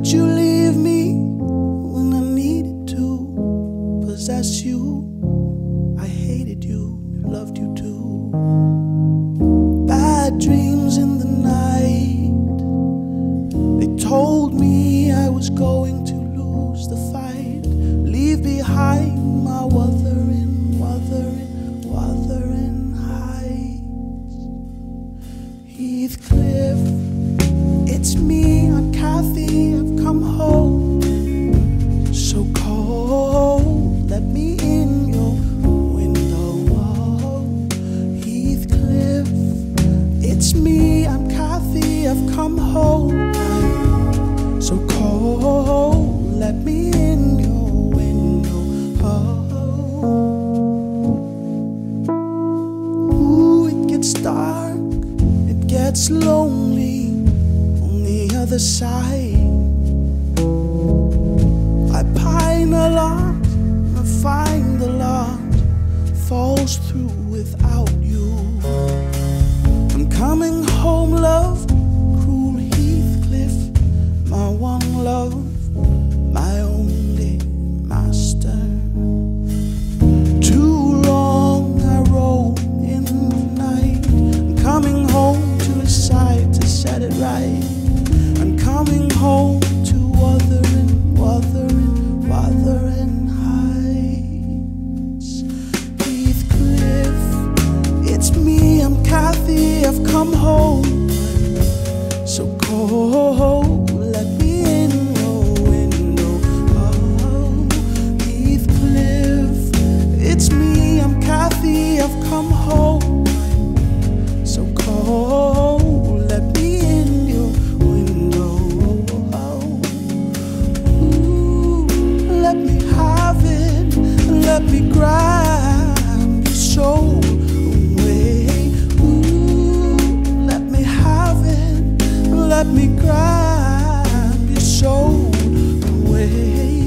How could you leave me when I needed to possess you? I hated you, loved you too. Bad dreams in the night. They told me I was going to lose the fight, leave behind my wuthering, wuthering, wuthering heights. Heathcliff, it's me, I'm Cathy, I've lonely on the other side. I pine a lot, I find the lot falls through without you. come home so cold. grab your soul away.